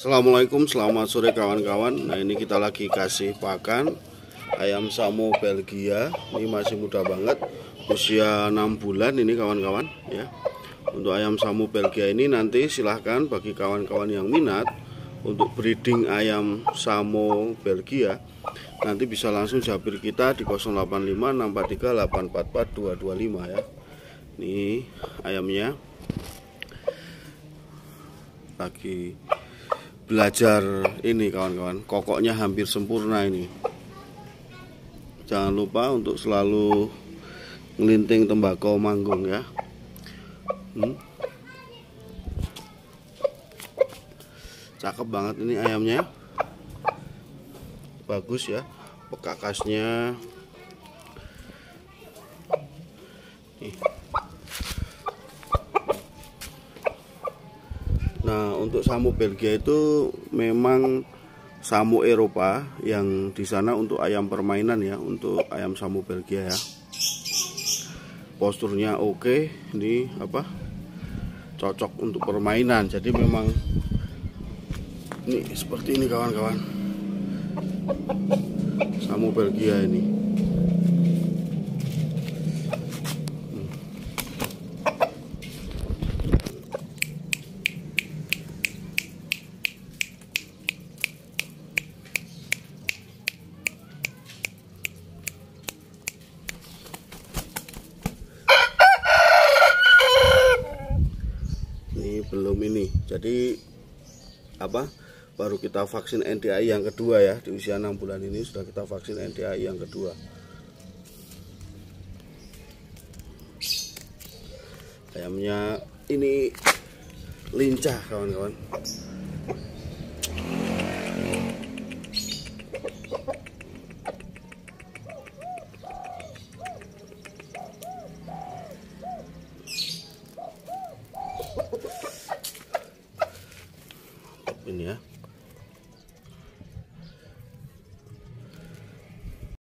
Assalamualaikum, selamat sore kawan-kawan. Nah ini kita lagi kasih pakan ayam samo Belgia. Ini masih muda banget, usia 6 bulan ini kawan-kawan ya. Untuk ayam samo Belgia ini nanti silahkan bagi kawan-kawan yang minat untuk breeding ayam samo Belgia nanti bisa langsung jabir kita di 085 643 844 225 ya. Ini ayamnya lagi belajar ini kawan-kawan. Kokoknya hampir sempurna ini. Jangan lupa untuk selalu ngelinting tembakau manggung ya. Hmm. cakep banget ini ayamnya. Bagus ya pekakasnya Nah, untuk samu Belgia itu memang samu Eropa yang di sana untuk ayam permainan ya, untuk ayam samu Belgia ya. Posturnya oke, ini apa? Cocok untuk permainan. Jadi memang ini seperti ini kawan-kawan. Samu Belgia ini. ini belum ini. Jadi apa baru kita vaksin NTI yang kedua ya. Di usia 6 bulan ini sudah kita vaksin NTI yang kedua. Ayamnya ini lincah kawan-kawan ya